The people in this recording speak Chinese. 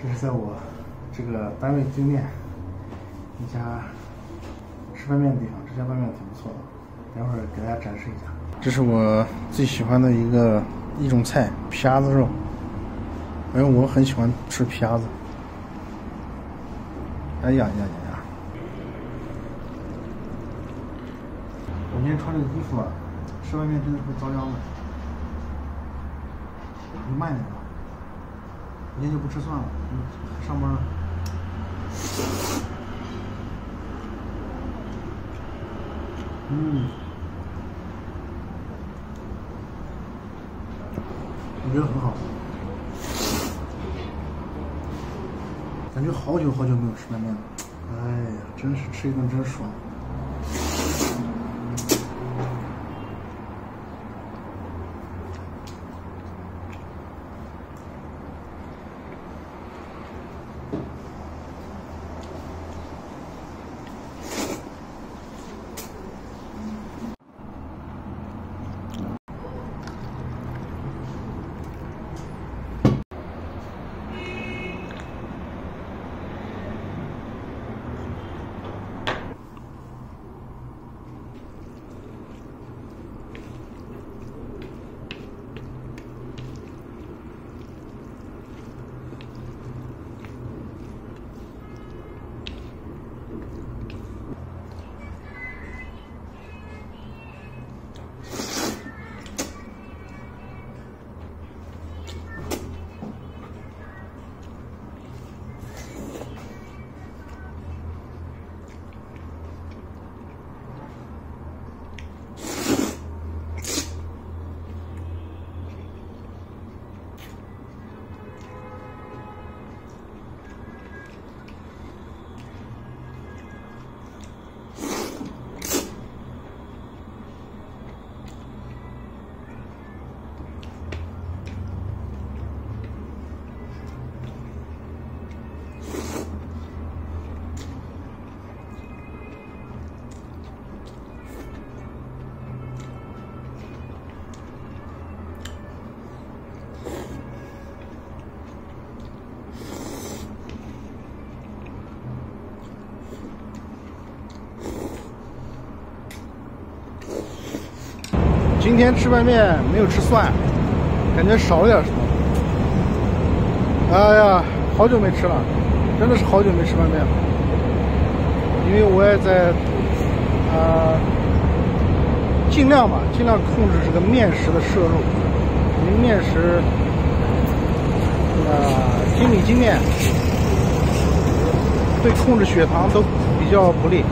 这是在我这个单位对面一家吃拌面的地方，这家拌面挺不错的，等会儿给大家展示一下。这是我最喜欢的一个一种菜——皮鸭子肉，因为我很喜欢吃皮鸭子。哎呀呀呀呀！我今天穿这个衣服啊，吃外面真的会遭殃的。你慢点吧。今天就不吃蒜了，上班了。嗯，我觉得很好，感觉好久好久没有吃拌面了。哎呀，真是吃一顿真爽。今天吃拌面没有吃蒜，感觉少了点什么。哎呀，好久没吃了，真的是好久没吃拌面了。因为我也在呃，尽量吧，尽量控制这个面食的摄入。因为面食呃，精米精面，对控制血糖都比较不利。